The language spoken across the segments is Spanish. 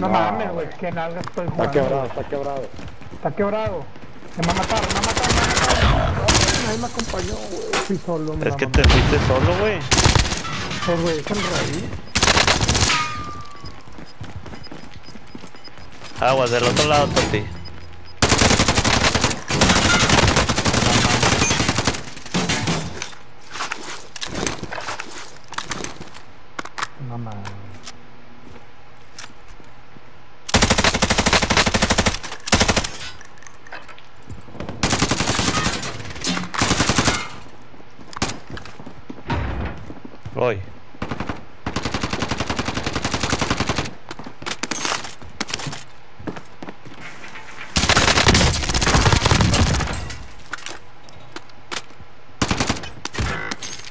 No mames, güey, que nalga estoy Está jugando. quebrado, güey. está quebrado. Está quebrado. Se me va a matar, me va a matar, me va a matar. Nadie me acompañó, güey. Fui solo, me Es que te fuiste solo, güey. Pues, güey, es el rey. Aguas, del otro lado, Toti. No mames. Voy.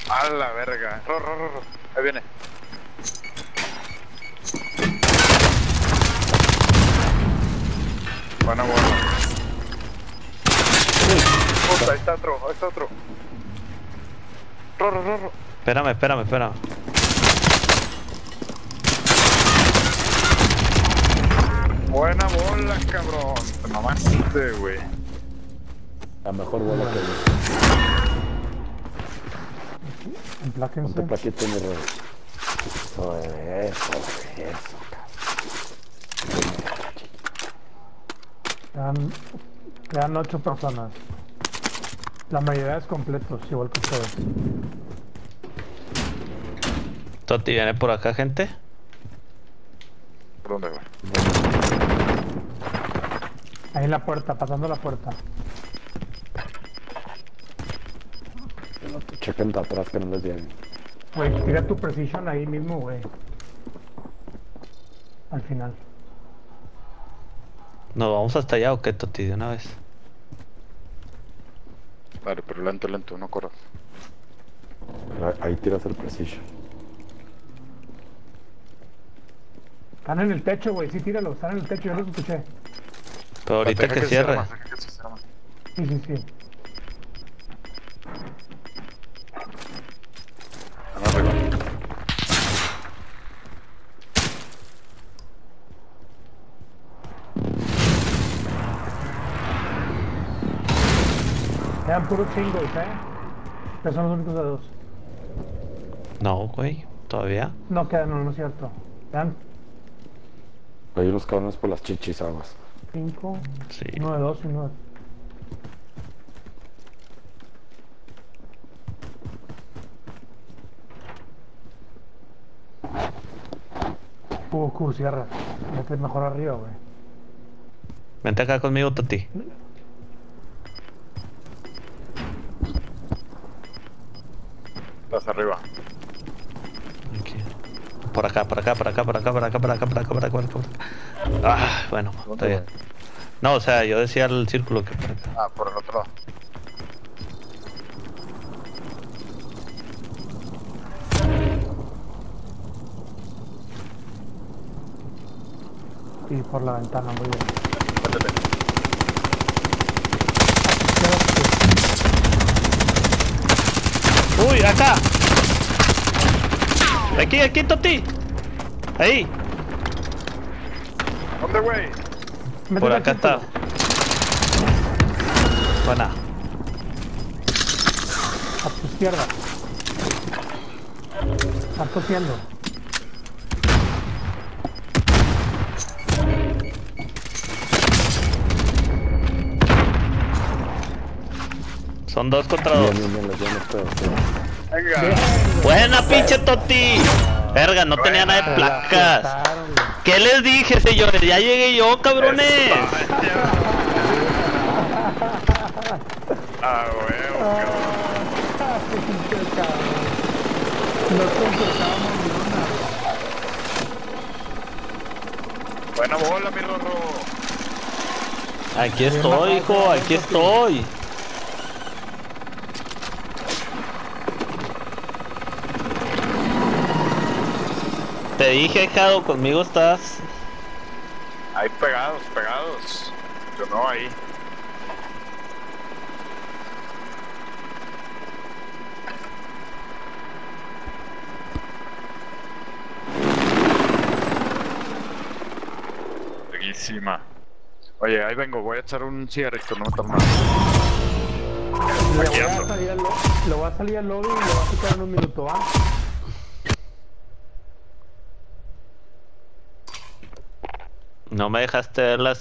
A la verga. Ro, ro, ro. Ahí viene. Buena bola. Puta, ahí está otro, ahí está otro. Ro, ro, ro, ro. Espérame, espérame, espérame. Buena bola, cabrón. Te mamaste, güey. La mejor bola que vi. Empláquense. Ponte plaquito mi rey. Eso, bebé, eso, bebé, eso, Quedan, quedan ocho personas. La mayoría es completos, igual que ustedes. Toti, ¿viene por acá, gente? ¿Por dónde, güey? Ahí en la puerta, pasando la puerta. Chequen de atrás que no les lleguen. Güey, tira tu precision ahí mismo, güey. Al final. ¿Nos vamos hasta allá o qué, Toti, de una vez? Vale, pero lento, lento, no corras. Ahí- Ahí tiras el precision. Están en el techo, güey. Sí, tíralo. Están en el techo. Yo los escuché. Pero ahorita que cierre. que se cierre más. Sí, sí, sí. Quedan puros chingos, ¿eh? Pero son los únicos de dos. No, güey, todavía. No quedan, no, no es cierto. Quedan Ahí los cabrones por las chichis aguas. cinco. Sí. Uno de dos y uno de... Uh, Q, cierra. Vete mejor arriba, güey. Vente acá conmigo, Toti. Estás arriba. Por acá, por acá, por acá, por acá, por acá, por acá, por acá, por acá, por acá. por acá. Ah, bueno, está bien. No, o sea, yo decía el círculo que por acá. Ah, por el otro lado. Y por la ventana, muy bien. ¡Uy, acá! Aquí, aquí, Toti. Ahí, ¿Dónde, güey? Métete por acá está. Buena. A tu izquierda. Estás tosiendo. Son dos contra dos. Bien, bien, bien, Venga. Buena, pinche Toti. Verga, no tenía nada de placas. ¿Qué les dije, señores? Ya llegué yo, cabrones. Ah, huevo, cabrón. Ah, cabrón. Buena bola, mi Rorro. Aquí estoy, hijo, aquí estoy. Te dije, Jado, conmigo estás. Ahí pegados, pegados. Yo no, ahí. verguísima. Oye, ahí vengo, voy a echar un cigarrito, no me nada. Le voy a salir al lobby, le voy a salir al lobby y le voy a quitar en un minuto, ¿va? No me dejaste las